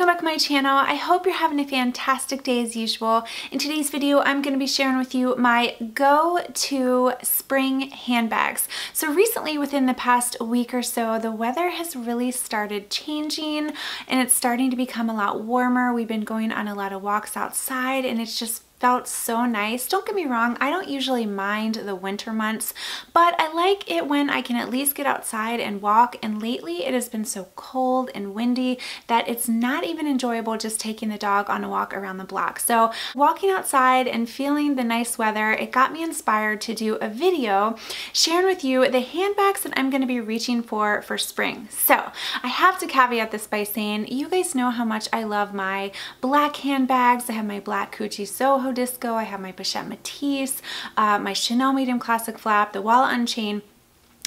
welcome back to my channel. I hope you're having a fantastic day as usual. In today's video, I'm going to be sharing with you my go-to spring handbags. So recently, within the past week or so, the weather has really started changing and it's starting to become a lot warmer. We've been going on a lot of walks outside and it's just felt so nice. Don't get me wrong, I don't usually mind the winter months, but I like it when I can at least get outside and walk. And lately it has been so cold and windy that it's not even enjoyable just taking the dog on a walk around the block. So walking outside and feeling the nice weather, it got me inspired to do a video sharing with you the handbags that I'm gonna be reaching for for spring. So I have to caveat this by saying, you guys know how much I love my black handbags. I have my black Gucci Soho Disco, I have my Pochette Métis, uh, my Chanel Medium Classic Flap, the Wallet on Chain,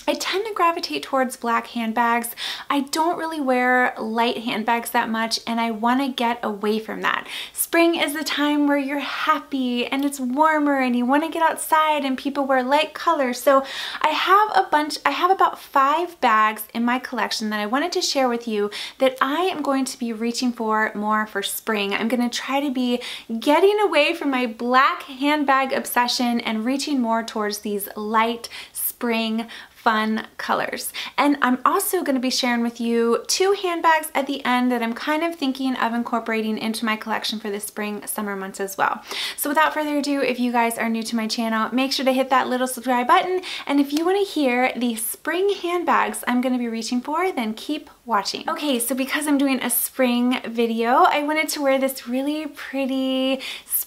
I tend to gravitate towards black handbags. I don't really wear light handbags that much and I want to get away from that. Spring is the time where you're happy and it's warmer and you want to get outside and people wear light colors. So I have a bunch, I have about five bags in my collection that I wanted to share with you that I am going to be reaching for more for spring. I'm going to try to be getting away from my black handbag obsession and reaching more towards these light spring fun colors. And I'm also going to be sharing with you two handbags at the end that I'm kind of thinking of incorporating into my collection for the spring summer months as well. So without further ado, if you guys are new to my channel, make sure to hit that little subscribe button. And if you want to hear the spring handbags I'm going to be reaching for, then keep watching. Okay, so because I'm doing a spring video, I wanted to wear this really pretty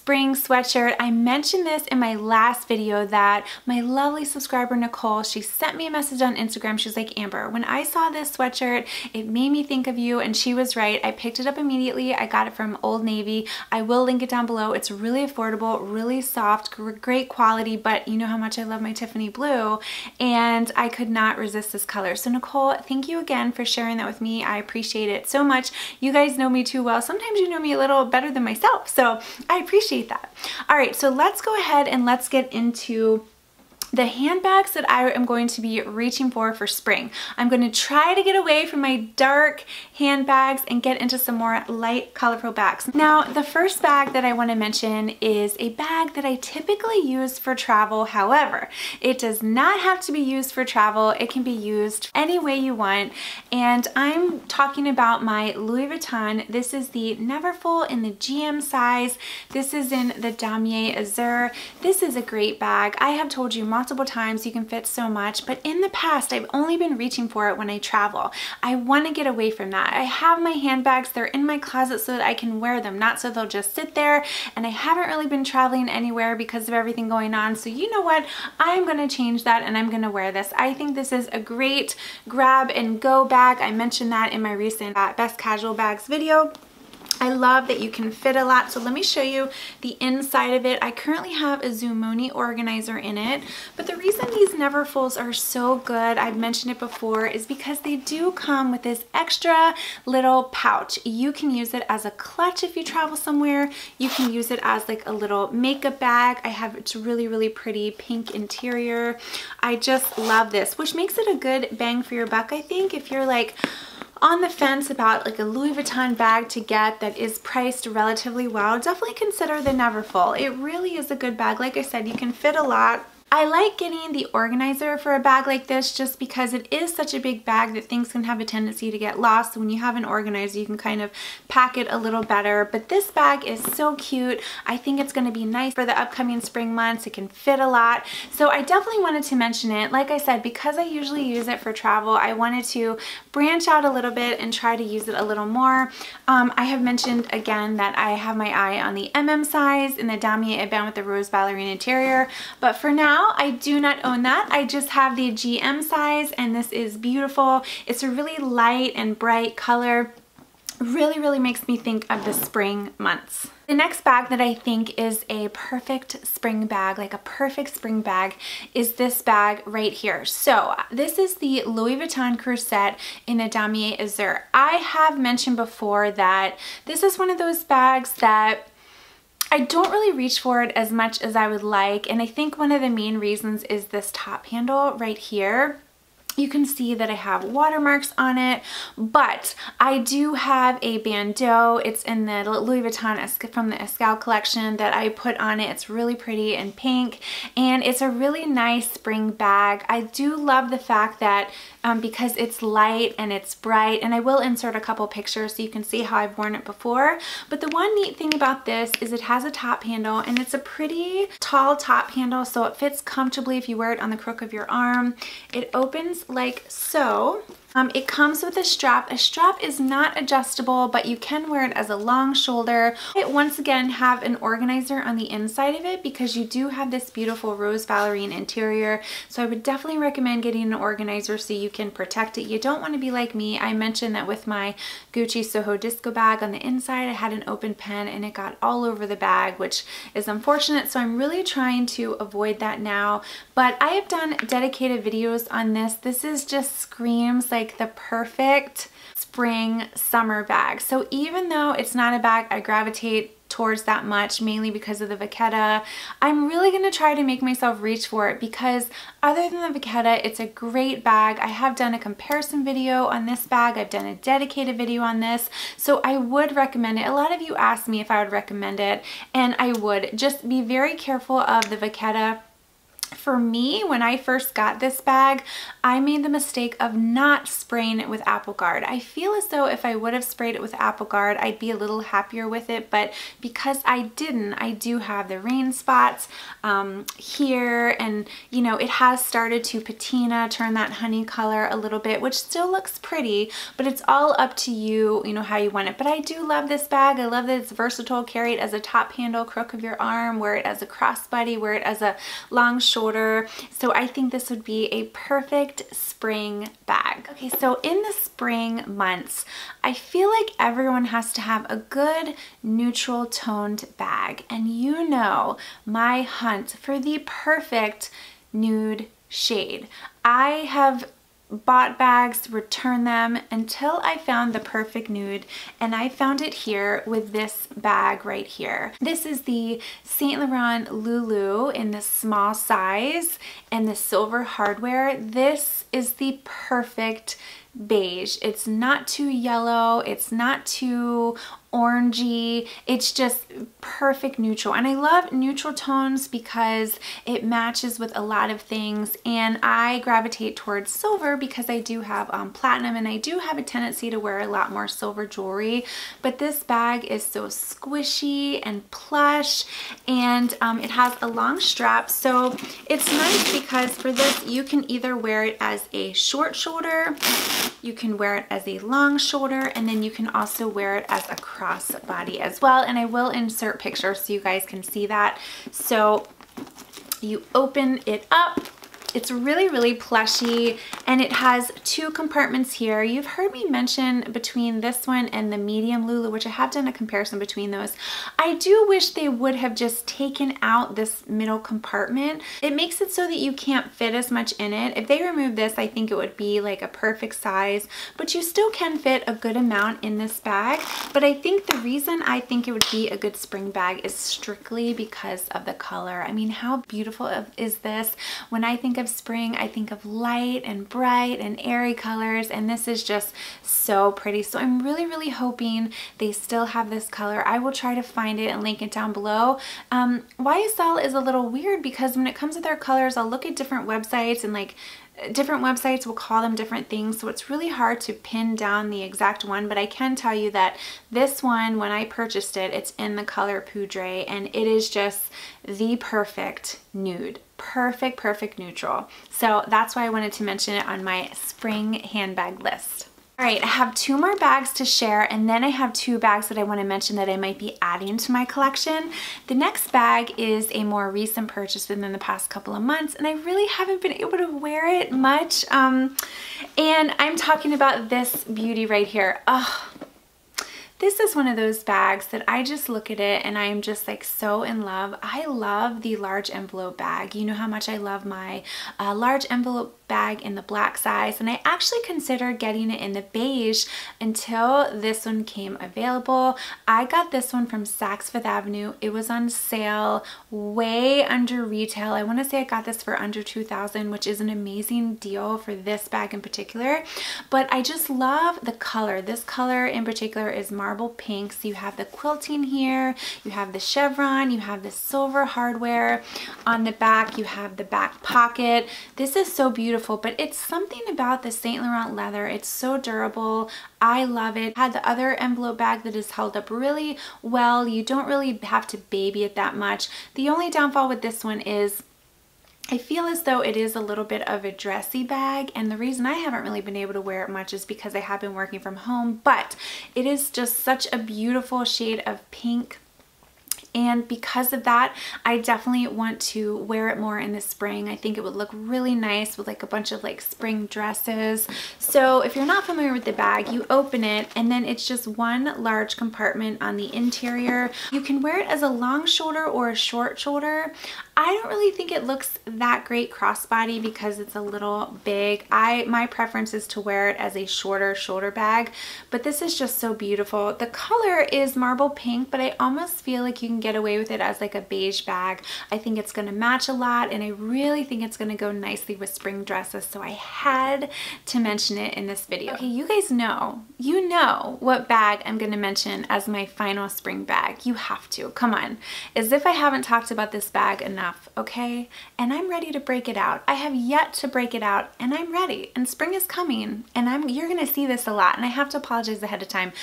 spring sweatshirt. I mentioned this in my last video that my lovely subscriber Nicole, she sent me a message on Instagram. She was like, Amber, when I saw this sweatshirt, it made me think of you and she was right. I picked it up immediately. I got it from Old Navy. I will link it down below. It's really affordable, really soft, great quality, but you know how much I love my Tiffany blue and I could not resist this color. So Nicole, thank you again for sharing that with me. I appreciate it so much. You guys know me too well. Sometimes you know me a little better than myself. So I appreciate that. All right, so let's go ahead and let's get into the handbags that I am going to be reaching for for spring. I'm going to try to get away from my dark handbags and get into some more light colorful bags. Now the first bag that I want to mention is a bag that I typically use for travel. However, it does not have to be used for travel. It can be used any way you want and I'm talking about my Louis Vuitton. This is the Neverfull in the GM size. This is in the Damier Azur. This is a great bag. I have told you multiple times you can fit so much, but in the past I've only been reaching for it when I travel. I want to get away from that. I have my handbags, they're in my closet so that I can wear them, not so they'll just sit there, and I haven't really been traveling anywhere because of everything going on, so you know what? I'm to change that and I'm to wear this. I think this is a great grab and go bag. I mentioned that in my recent uh, Best Casual Bags video. I love that you can fit a lot. So let me show you the inside of it. I currently have a Zoomoni organizer in it, but the reason these Neverfulls are so good, I've mentioned it before, is because they do come with this extra little pouch. You can use it as a clutch if you travel somewhere. You can use it as like a little makeup bag. I have it's really, really pretty pink interior. I just love this, which makes it a good bang for your buck, I think, if you're like, on the fence about like a Louis Vuitton bag to get that is priced relatively well, definitely consider the Neverfull. It really is a good bag. Like I said, you can fit a lot I like getting the organizer for a bag like this just because it is such a big bag that things can have a tendency to get lost. So when you have an organizer, you can kind of pack it a little better. But this bag is so cute. I think it's going to be nice for the upcoming spring months. It can fit a lot. So I definitely wanted to mention it. Like I said, because I usually use it for travel, I wanted to branch out a little bit and try to use it a little more. Um, I have mentioned again that I have my eye on the MM size in the Damier Ebene with the Rose Ballerina interior. But for now, now I do not own that. I just have the GM size and this is beautiful. It's a really light and bright color. Really, really makes me think of the spring months. The next bag that I think is a perfect spring bag, like a perfect spring bag, is this bag right here. So this is the Louis Vuitton Croisette in the Damier Azur. I have mentioned before that this is one of those bags that I don't really reach for it as much as I would like and I think one of the main reasons is this top handle right here. You can see that I have watermarks on it, but I do have a bandeau. It's in the Louis Vuitton from the Escale collection that I put on it. It's really pretty and pink, and it's a really nice spring bag. I do love the fact that um, because it's light and it's bright, and I will insert a couple pictures so you can see how I've worn it before, but the one neat thing about this is it has a top handle, and it's a pretty tall top handle, so it fits comfortably if you wear it on the crook of your arm. It opens like so. Um, it comes with a strap. A strap is not adjustable, but you can wear it as a long shoulder. It once again have an organizer on the inside of it because you do have this beautiful rose ballerine interior. So I would definitely recommend getting an organizer so you can protect it. You don't want to be like me. I mentioned that with my Gucci Soho Disco bag on the inside, I had an open pen and it got all over the bag, which is unfortunate. So I'm really trying to avoid that now. But I have done dedicated videos on this. This is just screams like like the perfect spring summer bag. So even though it's not a bag I gravitate towards that much mainly because of the Vachetta. I'm really going to try to make myself reach for it because other than the Vachetta, it's a great bag. I have done a comparison video on this bag. I've done a dedicated video on this. So I would recommend it. A lot of you asked me if I would recommend it and I would. Just be very careful of the Vachetta for me, when I first got this bag, I made the mistake of not spraying it with Apple Garde. I feel as though if I would have sprayed it with Apple Garde, I'd be a little happier with it, but because I didn't, I do have the rain spots um, here, and you know, it has started to patina, turn that honey color a little bit, which still looks pretty, but it's all up to you, you know, how you want it. But I do love this bag. I love that it's versatile, carry it as a top handle, crook of your arm, wear it as a crossbody, wear it as a long. So I think this would be a perfect spring bag. Okay, so in the spring months, I feel like everyone has to have a good neutral toned bag. And you know my hunt for the perfect nude shade. I have bought bags, returned them until I found the perfect nude and I found it here with this bag right here. This is the Saint Laurent Loulou in the small size and the silver hardware. This is the perfect beige. It's not too yellow. It's not too orangey. It's just perfect neutral. And I love neutral tones because it matches with a lot of things. And I gravitate towards silver because I do have um, platinum and I do have a tendency to wear a lot more silver jewelry. But this bag is so squishy and plush and um, it has a long strap. So it's nice because for this, you can either wear it as a short shoulder, you can wear it as a long shoulder, and then you can also wear it as a cross body as well. And I will insert pictures so you guys can see that. So you open it up it's really, really plushy and it has two compartments here. You've heard me mention between this one and the medium Loulou, which I have done a comparison between those. I do wish they would have just taken out this middle compartment. It makes it so that you can't fit as much in it. If they remove this, I think it would be like a perfect size, but you still can fit a good amount in this bag. But I think the reason I think it would be a good spring bag is strictly because of the color. I mean, how beautiful is this? When I think of of spring, I think of light and bright and airy colors, and this is just so pretty. So I'm really, really hoping they still have this color. I will try to find it and link it down below. Um, YSL is a little weird because when it comes to their colors, I'll look at different websites and like different websites will call them different things so it's really hard to pin down the exact one but I can tell you that this one when I purchased it it's in the color Poudre and it is just the perfect nude perfect, perfect neutral. So that's why I wanted to mention it on my spring handbag list. All right, I have two more bags to share and then I have two bags that I want to mention that I might be adding to my collection. The next bag is a more recent purchase within the past couple of months and I really haven't been able to wear it much. Um, and I'm talking about this beauty right here. Oh, this is one of those bags that I just look at it and I am just like so in love. I love the large envelope bag. You know how much I love my uh, large envelope bag in the black size and I actually considered getting it in the beige until this one came available. I got this one from Saks Fifth Avenue. It was on sale way under retail. I want to say I got this for under 2000 which is an amazing deal for this bag in particular. But I just love the color. This color in particular is marble pink. So you have the quilting here, you have the chevron, you have the silver hardware. On the back you have the back pocket. This is so beautiful but it's something about the Saint Laurent leather. It's so durable. I love it. Had the other envelope bag that is held up really well. You don't really have to baby it that much. The only downfall with this one is I feel as though it is a little bit of a dressy bag and the reason I haven't really been able to wear it much is because I have been working from home but it is just such a beautiful shade of pink and because of that I definitely want to wear it more in the spring. I think it would look really nice with like a bunch of like spring dresses. So if you're not familiar with the bag you open it and then it's just one large compartment on the interior. You can wear it as a long shoulder or a short shoulder. I don't really think it looks that great crossbody because it's a little big. I My preference is to wear it as a shorter shoulder bag, but this is just so beautiful. The color is marble pink, but I almost feel like you can get away with it as like a beige bag. I think it's gonna match a lot and I really think it's gonna go nicely with spring dresses, so I had to mention it in this video. Okay, you guys know, you know what bag I'm gonna mention as my final spring bag. You have to, come on. As if I haven't talked about this bag enough okay? And I'm ready to break it out. I have yet to break it out and I'm ready. And spring is coming and I'm you're gonna see this a lot. And I have to apologize ahead of time.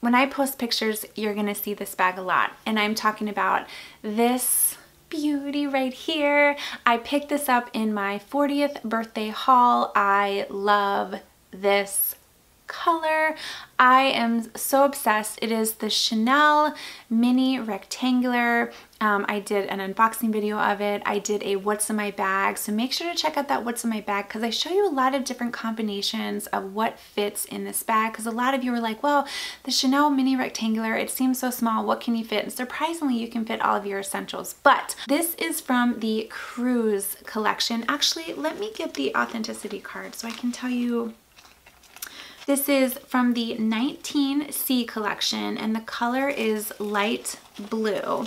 When I post pictures, you're gonna see this bag a lot. And I'm talking about this beauty right here. I picked this up in my 40th birthday haul. I love this color. I am so obsessed. It is the Chanel Mini Rectangular. Um, I did an unboxing video of it. I did a what's in my bag. So make sure to check out that what's in my bag because I show you a lot of different combinations of what fits in this bag because a lot of you were like, well, the Chanel Mini Rectangular, it seems so small. What can you fit? And surprisingly, you can fit all of your essentials. But this is from the Cruise collection. Actually, let me get the authenticity card so I can tell you this is from the 19C collection and the color is light blue.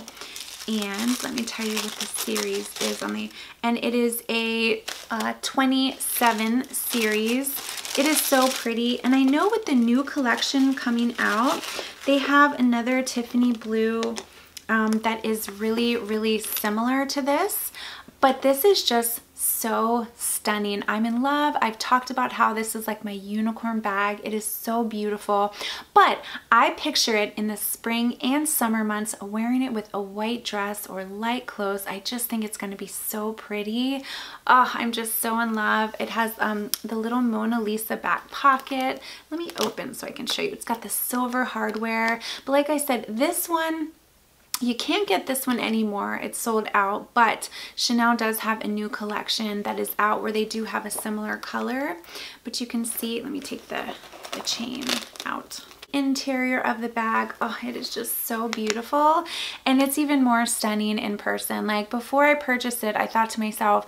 And let me tell you what the series is on the, and it is a uh, 27 series. It is so pretty. And I know with the new collection coming out, they have another Tiffany blue um, that is really, really similar to this. But this is just so stunning. I'm in love. I've talked about how this is like my unicorn bag. It is so beautiful. But I picture it in the spring and summer months wearing it with a white dress or light clothes. I just think it's going to be so pretty. Oh, I'm just so in love. It has um, the little Mona Lisa back pocket. Let me open so I can show you. It's got the silver hardware. But like I said, this one you can't get this one anymore. It's sold out, but Chanel does have a new collection that is out where they do have a similar color. But you can see, let me take the, the chain out interior of the bag oh it is just so beautiful and it's even more stunning in person like before I purchased it I thought to myself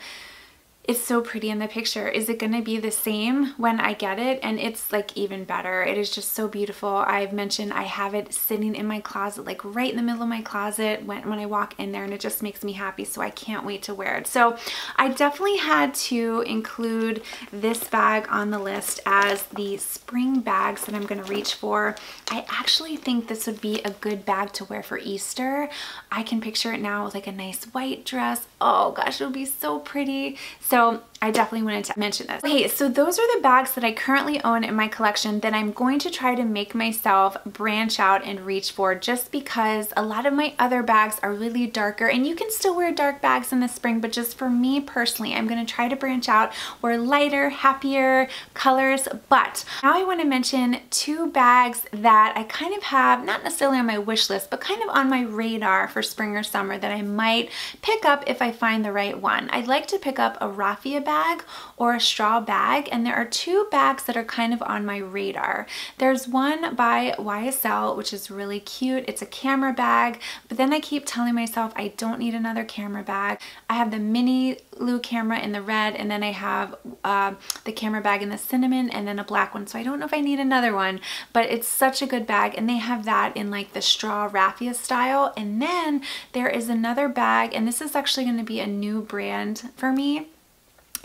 it's so pretty in the picture. Is it going to be the same when I get it? And it's like even better. It is just so beautiful. I've mentioned I have it sitting in my closet, like right in the middle of my closet when, when I walk in there and it just makes me happy. So I can't wait to wear it. So I definitely had to include this bag on the list as the spring bags that I'm going to reach for. I actually think this would be a good bag to wear for Easter. I can picture it now with like a nice white dress. Oh gosh, it would be so pretty. So so I definitely wanted to mention this. Okay, so those are the bags that I currently own in my collection that I'm going to try to make myself branch out and reach for just because a lot of my other bags are really darker and you can still wear dark bags in the spring, but just for me personally, I'm gonna try to branch out, wear lighter, happier colors. But now I wanna mention two bags that I kind of have, not necessarily on my wish list, but kind of on my radar for spring or summer that I might pick up if I find the right one. I'd like to pick up a raffia bag or a straw bag and there are two bags that are kind of on my radar. There's one by YSL which is really cute. It's a camera bag but then I keep telling myself I don't need another camera bag. I have the mini Lou camera in the red and then I have uh, the camera bag in the cinnamon and then a black one so I don't know if I need another one but it's such a good bag and they have that in like the straw raffia style and then there is another bag and this is actually going to be a new brand for me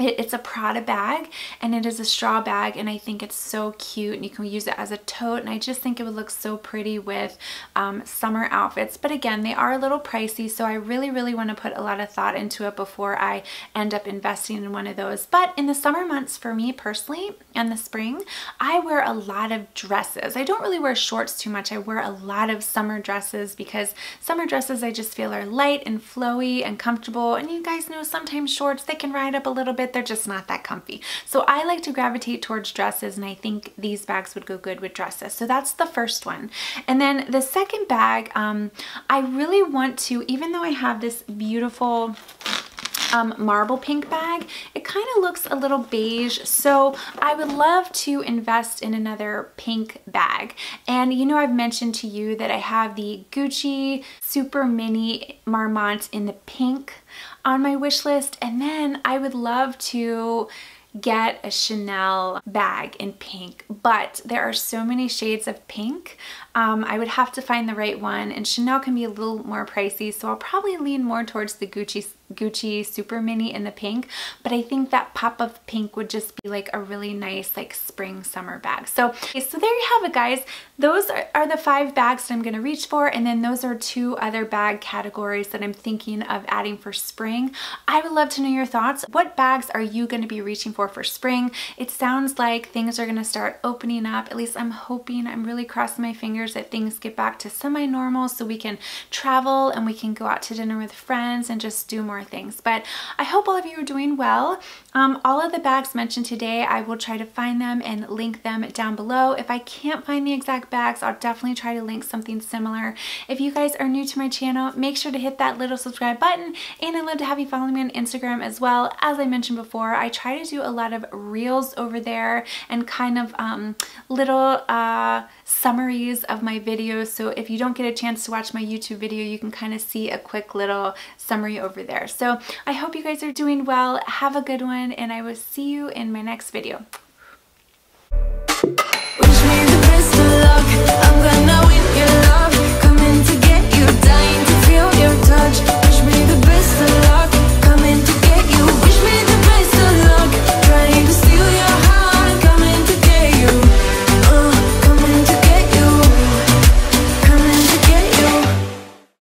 it, it's a Prada bag and it is a straw bag and I think it's so cute and you can use it as a tote and I just think it would look so pretty with um, summer outfits. But again they are a little pricey so I really really want to put a lot of thought into it before I end up investing in one of those. But in the summer months for me personally and the spring I wear a lot of dresses. I don't really wear shorts too much. I wear a lot of summer dresses because summer dresses I just feel are light and flowy and comfortable and you guys know sometimes shorts they can ride up a little bit they're just not that comfy. So I like to gravitate towards dresses and I think these bags would go good with dresses. So that's the first one. And then the second bag, um, I really want to, even though I have this beautiful um, marble pink bag. It kind of looks a little beige, so I would love to invest in another pink bag. And you know I've mentioned to you that I have the Gucci Super Mini Marmont in the pink on my wish list, and then I would love to get a Chanel bag in pink, but there are so many shades of pink. Um, I would have to find the right one and Chanel can be a little more pricey, so I'll probably lean more towards the Gucci Gucci Super Mini in the pink, but I think that pop of pink would just be like a really nice like spring summer bag. So, okay, so there you have it guys. Those are, are the five bags that I'm gonna reach for and then those are two other bag categories that I'm thinking of adding for spring. I would love to know your thoughts. What bags are you gonna be reaching for for spring? It sounds like things are gonna start opening up. At least I'm hoping, I'm really crossing my fingers that things get back to semi-normal so we can travel and we can go out to dinner with friends and just do more things. But I hope all of you are doing well. Um, all of the bags mentioned today, I will try to find them and link them down below. If I can't find the exact bags, I'll definitely try to link something similar. If you guys are new to my channel, make sure to hit that little subscribe button and I'd love to have you follow me on Instagram as well. As I mentioned before, I try to do a lot of reels over there and kind of um, little uh, summaries of my videos. So if you don't get a chance to watch my YouTube video, you can kind of see a quick little summary over there. So I hope you guys are doing well. Have a good one and I will see you in my next video.